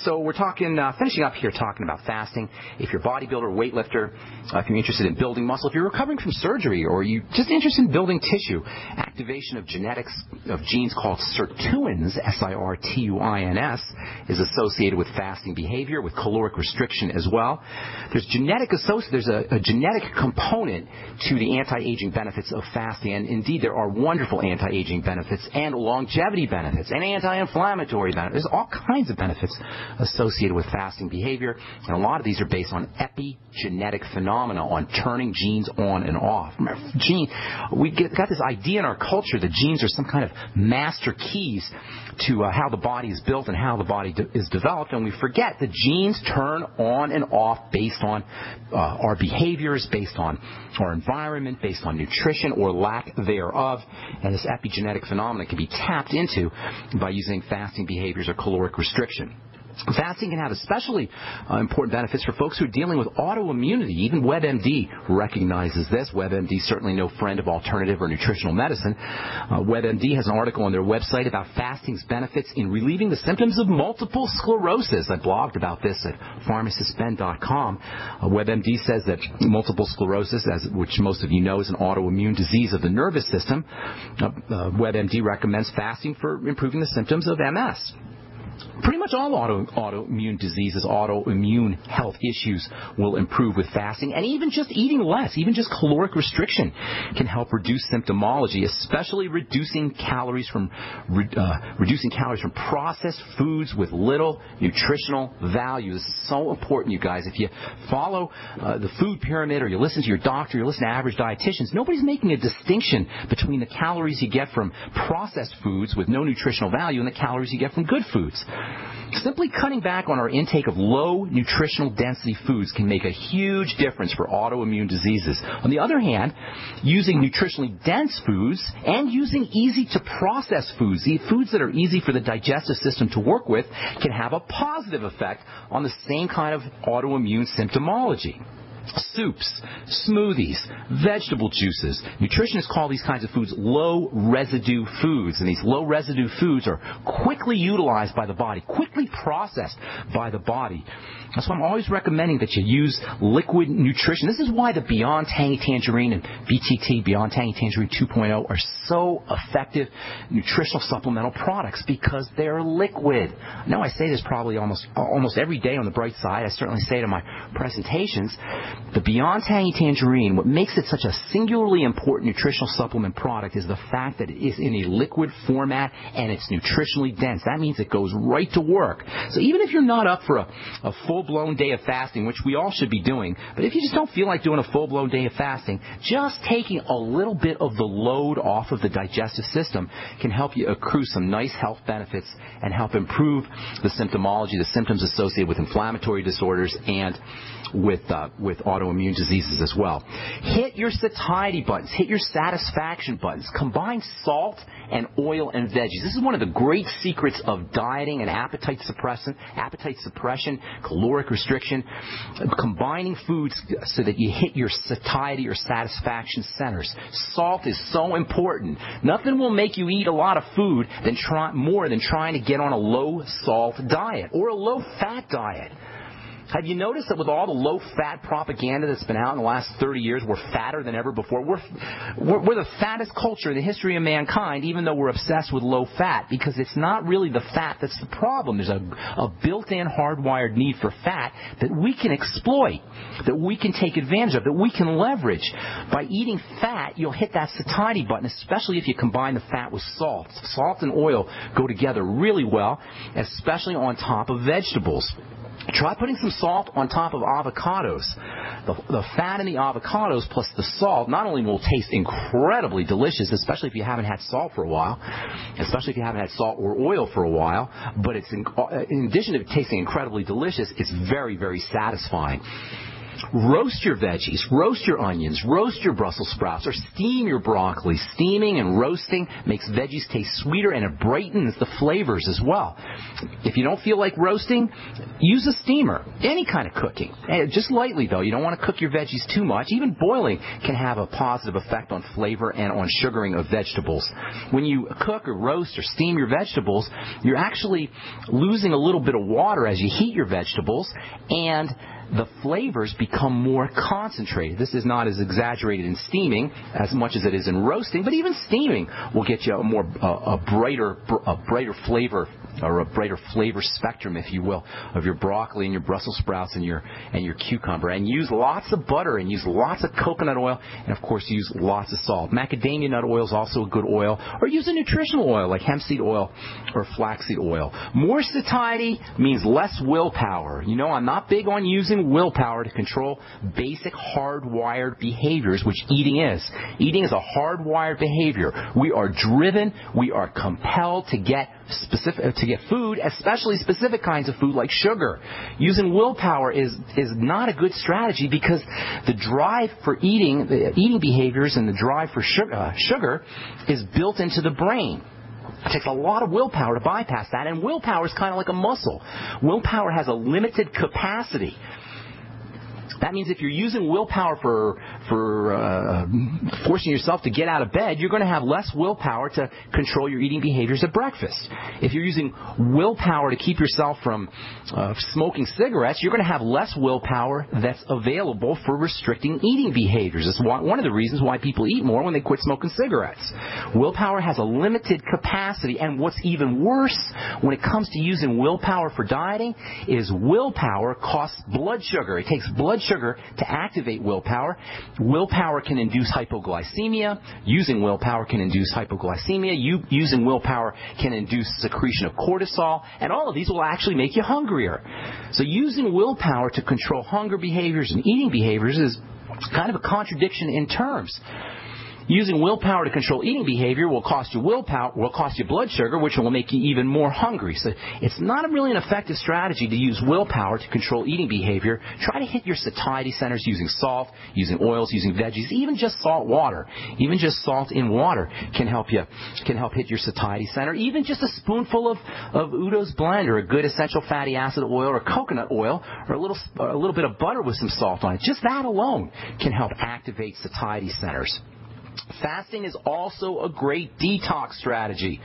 So we're talking, uh, finishing up here, talking about fasting. If you're a bodybuilder, weightlifter, uh, if you're interested in building muscle, if you're recovering from surgery, or you're just interested in building tissue, activation of genetics of genes called sirtuins, S-I-R-T-U-I-N-S, is associated with fasting behavior, with caloric restriction as well. There's genetic associ- There's a, a genetic component to the anti-aging benefits of fasting, and indeed there are wonderful anti-aging benefits and longevity benefits and anti-inflammatory benefits. There's all kinds of benefits associated with fasting behavior. And a lot of these are based on epigenetic phenomena, on turning genes on and off. Gene, we get, got this idea in our culture that genes are some kind of master keys to uh, how the body is built and how the body de- is developed, and we forget that genes turn on and off based on uh, our behaviors, based on our environment, based on nutrition or lack thereof, and this epigenetic phenomenon can be tapped into by using fasting behaviors or caloric restriction. Fasting can have especially uh, important benefits for folks who are dealing with autoimmunity. Even WebMD recognizes this. WebMD is certainly no friend of alternative or nutritional medicine. Uh, WebMD has an article on their website about fasting's benefits in relieving the symptoms of multiple sclerosis. I blogged about this at pharmacistben.com. Uh, WebMD says that multiple sclerosis, as which most of you know, is an autoimmune disease of the nervous system. Uh, uh, WebMD recommends fasting for improving the symptoms of MS pretty much all auto, autoimmune diseases, autoimmune health issues will improve with fasting, and even just eating less, even just caloric restriction can help reduce symptomology, especially reducing calories from uh, reducing calories from processed foods with little nutritional value. This is so important, you guys. If you follow uh, the food pyramid, or you listen to your doctor, you listen to average dietitians, nobody's making a distinction between the calories you get from processed foods with no nutritional value and the calories you get from good foods. Simply cutting back on our intake of low nutritional density foods can make a huge difference for autoimmune diseases. On the other hand, using nutritionally dense foods and using easy to process foods, foods that are easy for the digestive system to work with, can have a positive effect on the same kind of autoimmune symptomology soups, smoothies, vegetable juices. Nutritionists call these kinds of foods low residue foods, and these low residue foods are quickly utilized by the body, quickly processed by the body. That's why I'm always recommending that you use liquid nutrition. This is why the Beyond Tangy Tangerine and BTT, Beyond Tangy Tangerine 2.0, are so effective nutritional supplemental products because they're liquid. Now I say this probably almost almost every day on the bright side. I certainly say it in my presentations. The Beyond Tangy Tangerine, what makes it such a singularly important nutritional supplement product is the fact that it is in a liquid format and it's nutritionally dense. That means it goes right to work. So even if you're not up for a, a full blown day of fasting, which we all should be doing, but if you just don't feel like doing a full blown day of fasting, just taking a little bit of the load off of the digestive system can help you accrue some nice health benefits and help improve the symptomology, the symptoms associated with inflammatory disorders and with uh, with autoimmune diseases as well. Hit your satiety buttons. Hit your satisfaction buttons. Combine salt and oil and veggies. This is one of the great secrets of dieting and appetite suppression, appetite suppression, caloric restriction, combining foods so that you hit your satiety or satisfaction centers. Salt is so important. Nothing will make you eat a lot of food than try, more than trying to get on a low salt diet or a low fat diet. Have you noticed that with all the low fat propaganda that's been out in the last 30 years, we're fatter than ever before? We're, we're, we're, the fattest culture in the history of mankind, even though we're obsessed with low fat, because it's not really the fat that's the problem. There's a, a built in hardwired need for fat that we can exploit, that we can take advantage of, that we can leverage. By eating fat, you'll hit that satiety button, especially if you combine the fat with salt. Salt and oil go together really well, especially on top of vegetables. Try putting some salt on top of avocados. The, the, fat in the avocados plus the salt not only will taste incredibly delicious, especially if you haven't had salt for a while, especially if you haven't had salt or oil for a while, but it's in, uh, in addition to tasting incredibly delicious, it's very, very satisfying. Roast your veggies, roast your onions, roast your Brussels sprouts, or steam your broccoli. Steaming and roasting makes veggies taste sweeter and it brightens the flavors as well. If you don't feel like roasting, use a steamer. Any kind of cooking. Eh, just lightly though. You don't want to cook your veggies too much. Even boiling can have a positive effect on flavor and on sugaring of vegetables. When you cook or roast or steam your vegetables, you're actually losing a little bit of water as you heat your vegetables and the flavors become more concentrated. This is not as exaggerated in steaming as much as it is in roasting, but even steaming will get you a more a, a brighter a brighter flavor or a brighter flavor spectrum, if you will, of your broccoli and your Brussels sprouts and your and your cucumber. And use lots of butter and use lots of coconut oil, and of course use lots of salt. Macadamia nut oil is also a good oil, or use a nutritional oil like hemp seed oil or flaxseed oil. More satiety means less willpower. You know, I'm not big on using willpower to control basic hardwired behaviors, which eating is. Eating is a hardwired behavior. We are driven, we are compelled to get specific to get food, especially specific kinds of food like sugar. Using willpower is is not a good strategy because the drive for eating, the eating behaviors, and the drive for sugar, uh, sugar is built into the brain. It takes a lot of willpower to bypass that, and willpower is kind of like a muscle. Willpower has a limited capacity. That means if you're using willpower for for uh, forcing yourself to get out of bed, you're going to have less willpower to control your eating behaviors at breakfast. If you're using willpower to keep yourself from uh, smoking cigarettes, you're going to have less willpower that's available for restricting eating behaviors. It's one of the reasons why people eat more when they quit smoking cigarettes. Willpower has a limited capacity, and what's even worse when it comes to using willpower for dieting is willpower costs blood sugar. It takes blood sugar to activate willpower. Willpower can induce hypoglycemia. Using willpower can induce hypoglycemia. You, using willpower can induce secretion of cortisol. And all of these will actually make you hungrier. So using willpower to control hunger behaviors and eating behaviors is kind of a contradiction in terms. Using willpower to control eating behavior will cost you willpower, will cost you blood sugar, which will make you even more hungry. So it's not really an effective strategy to use willpower to control eating behavior. Try to hit your satiety centers using salt, using oils, using veggies, even just salt water. Even just salt in water can help you, can help hit your satiety center. Even just a spoonful of, of Udo's blend or a good essential fatty acid oil or coconut oil or a little, a little bit of butter with some salt on it. Just that alone can help activate satiety centers. Fasting is also a great detox strategy.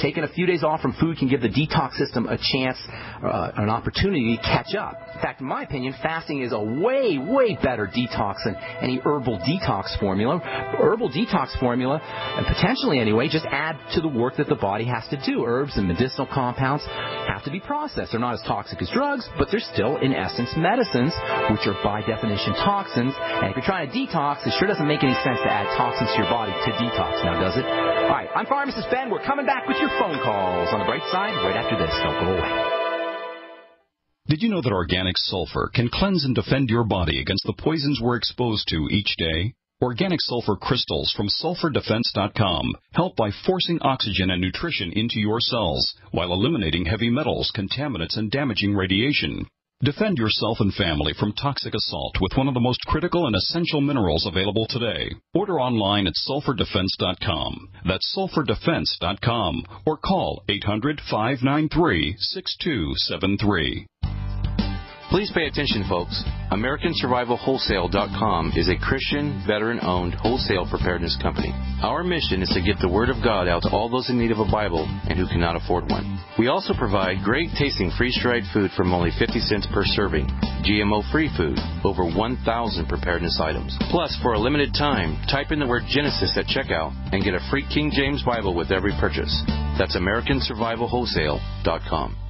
Taking a few days off from food can give the detox system a chance, uh, an opportunity to catch up. In fact, in my opinion, fasting is a way, way better detox than any herbal detox formula. Herbal detox formula, and potentially anyway, just add to the work that the body has to do. Herbs and medicinal compounds have to be processed. They're not as toxic as drugs, but they're still, in essence, medicines, which are by definition toxins. And if you're trying to detox, it sure doesn't make any sense to add toxins to your body to detox now, does it? All right, I'm Pharmacist Ben. We're coming back with your phone calls on the bright side right after this. Don't go away. Did you know that organic sulfur can cleanse and defend your body against the poisons we're exposed to each day? Organic sulfur crystals from sulfurdefense.com help by forcing oxygen and nutrition into your cells while eliminating heavy metals, contaminants, and damaging radiation. Defend yourself and family from toxic assault with one of the most critical and essential minerals available today. Order online at sulfurdefense.com. That's sulfurdefense.com or call 800 593 6273. Please pay attention, folks. AmericanSurvivalWholesale.com is a Christian, veteran-owned wholesale preparedness company. Our mission is to get the Word of God out to all those in need of a Bible and who cannot afford one. We also provide great tasting freeze-dried food from only 50 cents per serving, GMO-free food, over 1,000 preparedness items. Plus, for a limited time, type in the word Genesis at checkout and get a free King James Bible with every purchase. That's AmericanSurvivalWholesale.com.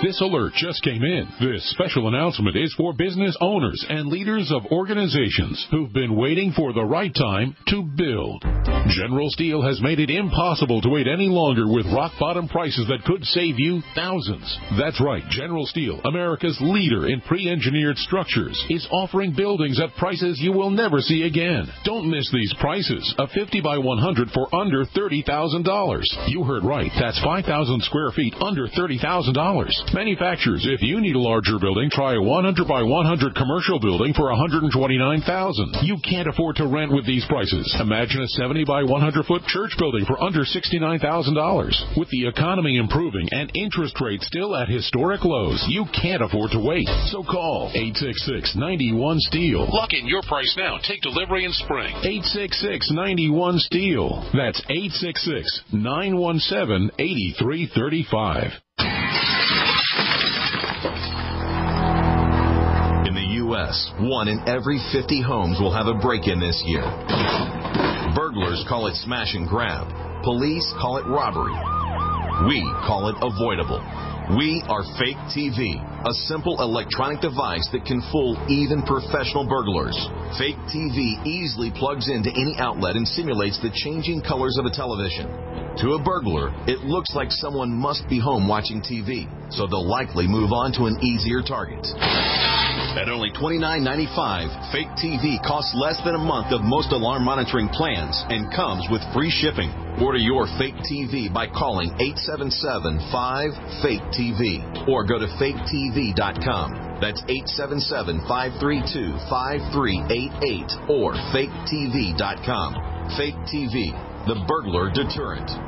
This alert just came in. This special announcement is for business owners and leaders of organizations who've been waiting for the right time to build. General Steel has made it impossible to wait any longer with rock bottom prices that could save you thousands. That's right, General Steel, America's leader in pre-engineered structures, is offering buildings at prices you will never see again. Don't miss these prices. A 50 by 100 for under $30,000. You heard right. That's 5,000 square feet under $30,000. Manufacturers, if you need a larger building, try a 100 by 100 commercial building for 129,000. You can't afford to rent with these prices. Imagine a 70 by 100 foot church building for under $69,000. With the economy improving and interest rates still at historic lows, you can't afford to wait. So call 866-91 Steel. Lock in your price now. Take delivery in spring. 866-91 Steel. That's 866 917 8335. U.S., one in every 50 homes will have a break-in this year. Burglars call it smash and grab. Police call it robbery. We call it avoidable. We are Fake TV, a simple electronic device that can fool even professional burglars. Fake TV easily plugs into any outlet and simulates the changing colors of a television. To a burglar, it looks like someone must be home watching TV, so they'll likely move on to an easier target. At only $29.95, Fake TV costs less than a month of most alarm monitoring plans and comes with free shipping. Order your Fake TV by calling 877-5-FAKE-TV or go to faketv.com. That's 877-532-5388 or faketv.com. Fake TV, the burglar deterrent.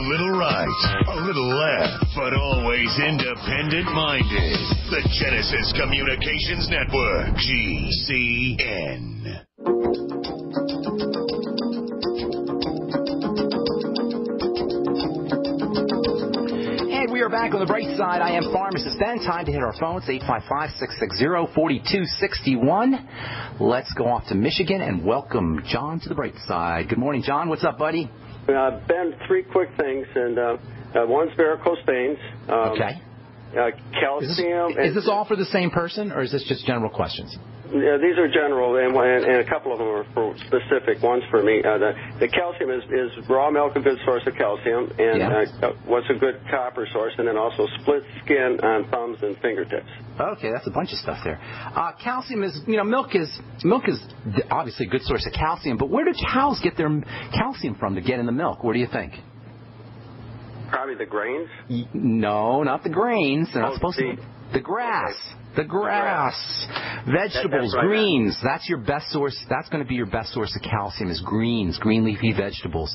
A little right, a little left, but always independent minded. The Genesis Communications Network, GCN. And we are back on the bright side. I am pharmacist Ben. Time to hit our phones, 855-660-4261. Let's go off to Michigan and welcome John to the bright side. Good morning, John. What's up, buddy? Uh, ben, three quick things, and uh, uh, one's varicose veins. Um, Okay. Uh, Is this, calcium. is this all for the same person, or is this just general questions? Yeah, these are general, and, and, and a couple of them are for specific. One's for me. Uh, the, the calcium is, is raw milk a good source of calcium, and Yeah. uh, what's a good copper source, and then also split skin on thumbs and fingertips. Okay, that's a bunch of stuff there. Uh, calcium is, you know, milk is milk is obviously a good source of calcium, but where do cows get their calcium from to get in the milk? Where do you think? Probably the grains. Y- No, not the grains. They're not Oh, supposed the- to. The grass. The grass. Vegetables, That's right. greens. That's your best source. That's going to be your best source of calcium is greens, green leafy vegetables.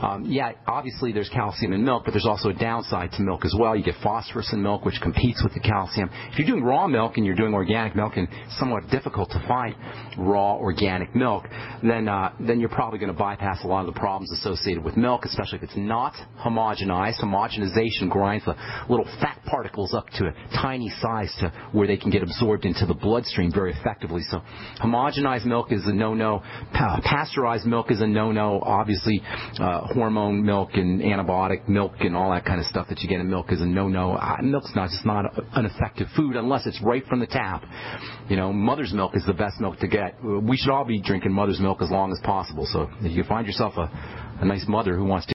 Um, yeah, obviously there's calcium in milk, but there's also a downside to milk as well. You get phosphorus in milk, which competes with the calcium. If you're doing raw milk and you're doing organic milk, and it's somewhat difficult to find raw organic milk, then uh, then you're probably going to bypass a lot of the problems associated with milk, especially if it's not homogenized. Homogenization grinds the little fat particles up to a tiny size to where they can get absorbed into the bloodstream very effectively. So homogenized milk is a no-no. Pa- pasteurized milk is a no-no. Obviously, uh, hormone milk and antibiotic milk and all that kind of stuff that you get in milk is a no-no. Uh, milk's not just not a, an effective food unless it's right from the tap. You know, mother's milk is the best milk to get. We should all be drinking mother's milk as long as possible. So if you find yourself a, a nice mother who wants to